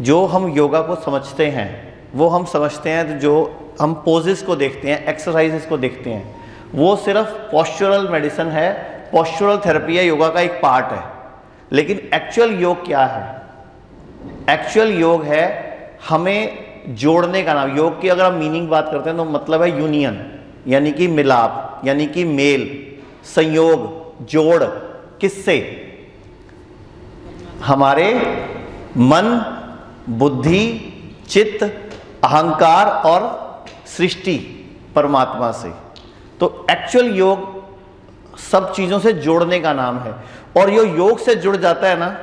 जो हम योगा को समझते हैं, वो हम समझते हैं जो हम पोजेस को देखते हैं एक्सरसाइजेस को देखते हैं, वो सिर्फ़ पॉस्चुरल मेडिसिन है पॉस्चुरल थेरेपी है योगा का एक पार्ट है। लेकिन एक्चुअल योग क्या है? एक्चुअल योग है हमें जोड़ने का नाम। योग की अगर हम मीनिंग बात करते हैं तो मतलब है यूनियन यानी कि मिलाप, यानी कि मेल, संयोग, जोड़, किससे? हमारे मन बुद्धि, चित्त, अहंकार और सृष्टि परमात्मा से। तो एक्चुअल योग सब चीज़ों से जोड़ने का नाम है। और जो योग से जुड़ जाता है ना,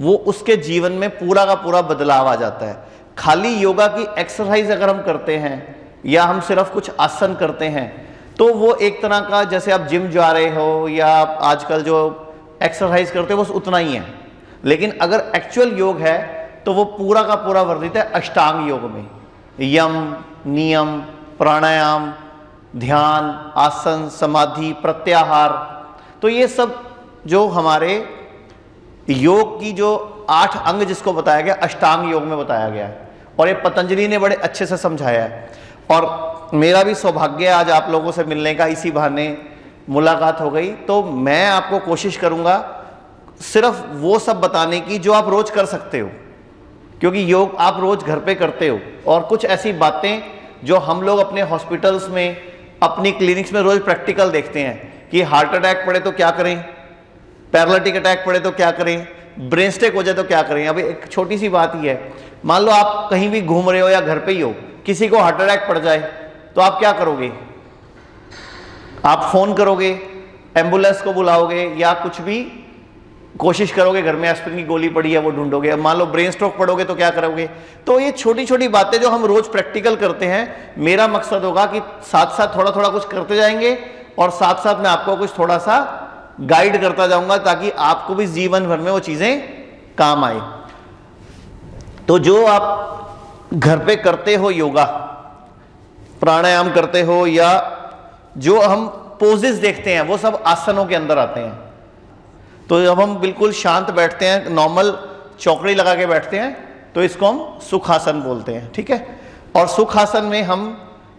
वो उसके जीवन में पूरा का पूरा बदलाव आ जाता है। खाली योगा की एक्सरसाइज अगर हम करते हैं, या हम सिर्फ़ कुछ आसन करते हैं तो वो एक तरह का जैसे आप जिम जा रहे हो, या आप आजकल जो एक्सरसाइज करते हो, बस उतना ही है। लेकिन अगर एक्चुअल योग है तो वो पूरा का पूरा वर्णित है अष्टांग योग में। यम, नियम, प्राणायाम, ध्यान, आसन, समाधि, प्रत्याहार। तो ये सब जो हमारे योग की जो आठ अंग जिसको बताया गया, अष्टांग योग में बताया गया है। और ये पतंजलि ने बड़े अच्छे से समझाया है। और मेरा भी सौभाग्य आज आप लोगों से मिलने का इसी बहाने मुलाकात हो गई। तो मैं आपको कोशिश करूँगा सिर्फ़ वो सब बताने की जो आप रोज कर सकते हो। क्योंकि योग आप रोज घर पे करते हो। और कुछ ऐसी बातें जो हम लोग अपने हॉस्पिटल्स में, अपनी क्लिनिक्स में रोज प्रैक्टिकल देखते हैं कि हार्ट अटैक पड़े तो क्या करें? पैरालिटिक अटैक पड़े तो क्या करें? ब्रेन स्टेक हो जाए तो क्या करें? अभी एक छोटी सी बात ही है। मान लो आप कहीं भी घूम रहे हो या घर पे ही हो, किसी को हार्ट अटैक पड़ जाए तो आप क्या करोगे? आप फ़ोन करोगे एंबुलेंस को बुलाओगे या कुछ भी कोशिश करोगे, घर में एस्प्रिन की गोली पड़ी है, वो ढूंढोगे। अब मान लो ब्रेन स्ट्रोक पड़ोगे तो क्या करोगे? तो ये छोटी छोटी बातें जो हम रोज प्रैक्टिकल करते हैं, मेरा मकसद होगा कि साथ साथ थोड़ा थोड़ा कुछ करते जाएँगे और साथ साथ मैं आपको कुछ थोड़ा सा गाइड करता जाऊँगा ताकि आपको भी जीवन भर में वो चीज़ें काम आए। तो जो आप घर पे करते हो योगा, प्राणायाम करते हो या जो हम पोजेस देखते हैं, वो सब आसनों के अंदर आते हैं। तो जब हम बिल्कुल शांत बैठते हैं नॉर्मल चौकड़ी लगा के बैठते हैं तो इसको हम सुखासन बोलते हैं, ठीक है? और सुखासन में हम,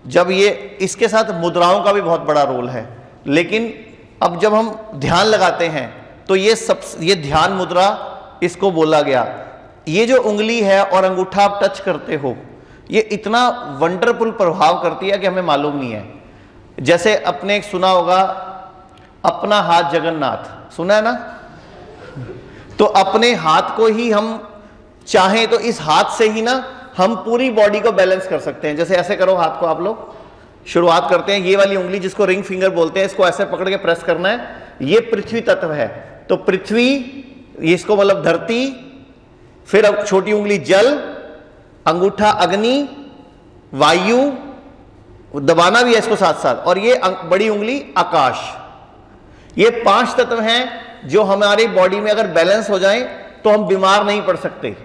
जब ये, इसके साथ मुद्राओं का भी बहुत बड़ा रोल है, लेकिन अब जब हम ध्यान लगाते हैं तो ये सब, ये ध्यान मुद्रा इसको बोला गया। ये जो उंगली है और अंगूठा आप टच करते हो, ये इतना वंडरफुल प्रभाव करती है कि हमें मालूम नहीं है। जैसे अपने सुना होगा अपना हाथ जगन्नाथ। सुना है ना? तो अपने हाथ को ही हम चाहें तो इस हाथ से ही ना हम पूरी बॉडी को बैलेंस कर सकते हैं। जैसे ऐसे करो हाथ को आप लोग। शुरुआत करते हैं, ये वाली उंगली जिसको रिंग फिंगर बोलते हैं, इसको ऐसे पकड़ के प्रेस करना है। ये पृथ्वी तत्व है। तो पृथ्वी इसको मतलब धरती, फिर अब छोटी उंगली जल, अंगूठा अग्नि, वायु, दबाना भी है इसको साथ साथ और ये बड़ी उंगली आकाश। ये पाँच तत्व हैं जो हमारी बॉडी में अगर बैलेंस हो जाए तो हम बीमार नहीं पड़ सकते।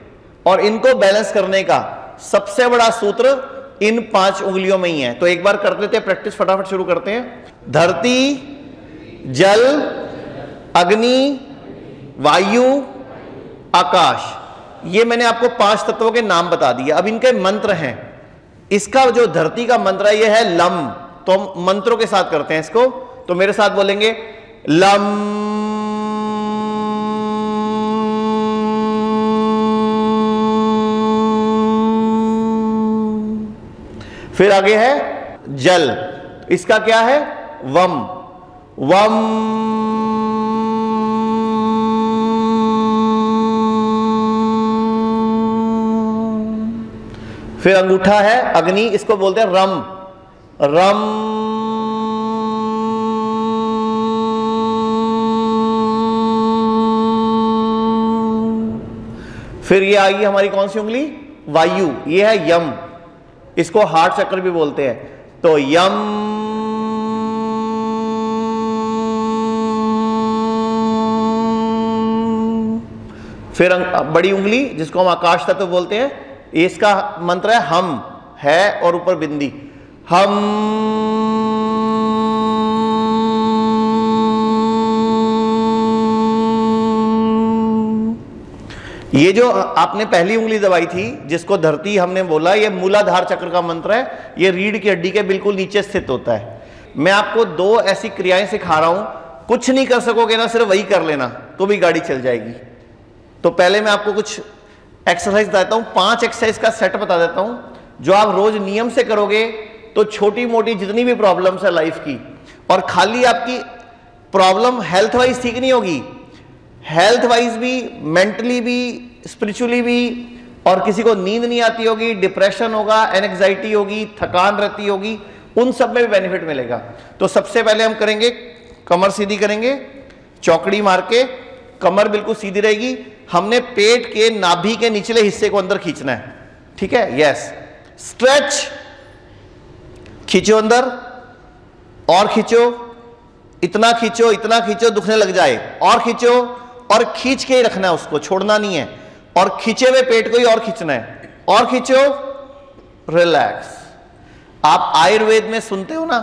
और इनको बैलेंस करने का सबसे बड़ा सूत्र इन पाँच उंगलियों में ही है। तो एक बार कर लेते हैं प्रैक्टिस फटाफट शुरू करते हैं। धरती, जल, अग्नि, वायु, आकाश। ये मैंने आपको पाँच तत्वों के नाम बता दिए। अब इनके मंत्र हैं। इसका जो धरती का मंत्र है, ये है लम। तो हम मंत्रों के साथ करते हैं इसको। तो मेरे साथ बोलेंगे लम फिर आगे है जल। इसका क्या है? वम। वम। फिर अंगूठा है अग्नि, इसको बोलते हैं रम। रम। फिर ये आएगी हमारी कौन सी उंगली? वायु। ये है यम। इसको हार्ट चक्र भी बोलते हैं। तो यम फिर बड़ी उंगली, जिसको हम आकाश तत्व बोलते हैं। इसका मंत्र है हम, है और ऊपर बिंदी। हम ये जो आपने पहली उंगली दबाई थी, जिसको धरती हमने बोला, ये मूलाधार चक्र का मंत्र है। ये रीढ़ की हड्डी के बिल्कुल नीचे स्थित होता है। मैं आपको दो ऐसी क्रियाएँ सिखा रहा हूँ। कुछ नहीं कर सकोगे ना, सिर्फ़ वही कर लेना तो भी गाड़ी चल जाएगी। तो पहले मैं आपको कुछ एक्सरसाइज बताता हूँ। पाँच एक्सरसाइज का सेट बता देता हूँ। जो आप रोज नियम से करोगे तो छोटी मोटी जितनी भी प्रॉब्लम्स है लाइफ की, और खाली आपकी प्रॉब्लम हेल्थ वाइज ठीक नहीं होगी हेल्थ वाइज भी मेंटली भी स्पिरिचुअली भी, और किसी को नींद नहीं आती होगी डिप्रेशन होगा एनएक्साइटी होगी, थकान रहती होगी, उन सब में भी बेनिफिट मिलेगा। तो सबसे पहले हम करेंगे, कमर सीधी करेंगे, चौकड़ी मार के, कमर बिल्कुल सीधी रहेगी। हमने पेट के नाभि के निचले हिस्से को अंदर खींचना है। ठीक है? यस स्ट्रेच खींचो अंदर, और खींचो। इतना खींचो इतना खींचो, दुखने लग जाए। और खींचो। और खींच के ही रखना है उसको, छोड़ना नहीं है। और खींचे हुए पेट को ही और खींचना है। और खींचो रिलैक्स आप आयुर्वेद में सुनते हो ना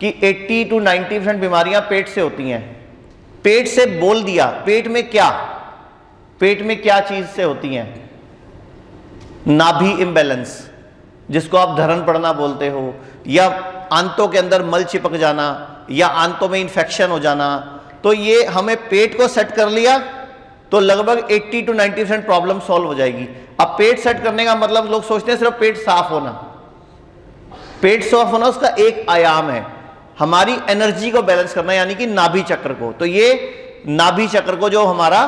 कि 80 टू 90 परसेंट बीमारियाँ पेट से होती हैं। पेट से बोल दिया, पेट में क्या? पेट में क्या चीज़ से होती हैं? नाभि इम्बेलेंस जिसको आप धरण पड़ना बोलते हो, या आंतों के अंदर मल चिपक जाना, या आंतों में इंफेक्शन हो जाना तो ये हमें पेट को सेट कर लिया तो लगभग 80 टू 90 परसेंट प्रॉब्लम सॉल्व हो जाएगी। अब पेट सेट करने का मतलब लोग सोचते हैं सिर्फ़ पेट साफ़ होना। पेट साफ़ होना उसका एक आयाम है। हमारी एनर्जी को बैलेंस करना, यानी कि नाभि चक्र को। तो ये नाभि चक्र को जो हमारा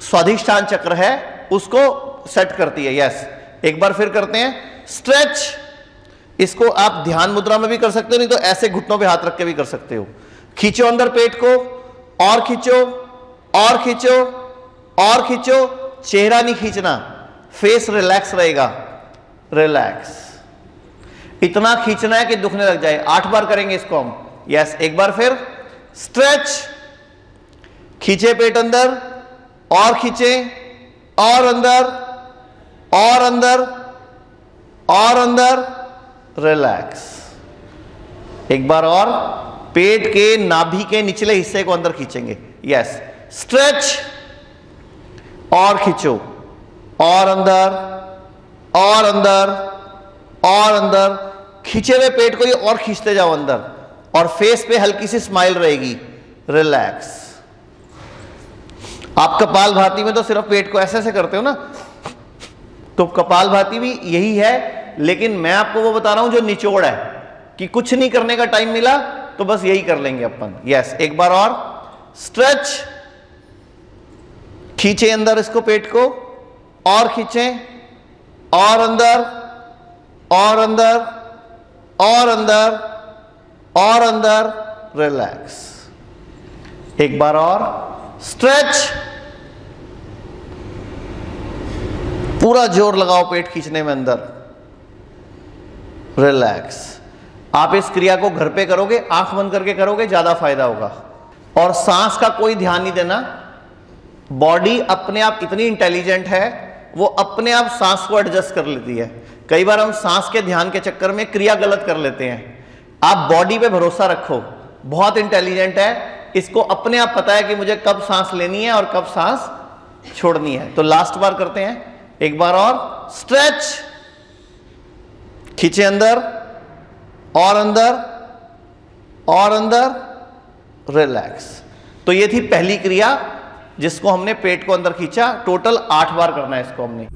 स्वाधिष्ठान चक्र है, उसको सेट करती है। यस, एक बार फिर करते हैं। स्ट्रेच, इसको आप ध्यान मुद्रा में भी कर सकते हो, नहीं तो ऐसे घुटनों पे हाथ रख के भी कर सकते हो। खींचो अंदर पेट को, और खींचो और खींचो और खींचो। चेहरा नहीं खींचना फेस रिलैक्स रहेगा। रिलैक्स इतना खींचना है कि दुखने लग जाए। आठ बार करेंगे इसको हम। यस एक बार फिर। स्ट्रेच खींचे पेट अंदर, और खींचे, और अंदर और अंदर और अंदर। रिलैक्स एक बार और। पेट के नाभि के निचले हिस्से को अंदर खींचेंगे। यस स्ट्रेच और खींचो। और अंदर। और अंदर। और अंदर। खींचे हुए पेट को ये और खींचते जाओ अंदर। और फेस पे हल्की सी स्माइल रहेगी। रिलैक्स आप कपाल भाती में तो सिर्फ़ पेट को ऐसे ऐसे करते हो ना? तो कपाल भाती भी यही है, लेकिन मैं आपको वो बता रहा हूँ जो निचोड़ है, कि कुछ नहीं करने का टाइम मिला तो बस यही कर लेंगे अपन। यस एक बार और। स्ट्रेच खींचे अंदर इसको पेट को। और खींचे। और अंदर। और अंदर। और अंदर। और अंदर। रिलैक्स एक बार और। स्ट्रेच पूरा ज़ोर लगाओ पेट खींचने में अंदर। रिलैक्स आप इस क्रिया को घर पे करोगे, आँख बंद करके करोगे, ज़्यादा फ़ायदा होगा। और सांस का कोई ध्यान नहीं देना। बॉडी अपने आप इतनी इंटेलिजेंट है, वो अपने आप सांस को एडजस्ट कर लेती है। कई बार हम सांस के ध्यान के चक्कर में क्रिया गलत कर लेते हैं। आप बॉडी पे भरोसा रखो। बहुत इंटेलिजेंट है, इसको अपने आप पता है कि मुझे कब सांस लेनी है और कब सांस छोड़नी है। तो लास्ट बार करते हैं। एक बार और। स्ट्रेच खींचे अंदर। और अंदर और अंदर रिलैक्स तो ये थी पहली क्रिया जिसको हमने पेट को अंदर खींचा. टोटल आठ बार करना है इसको हमने.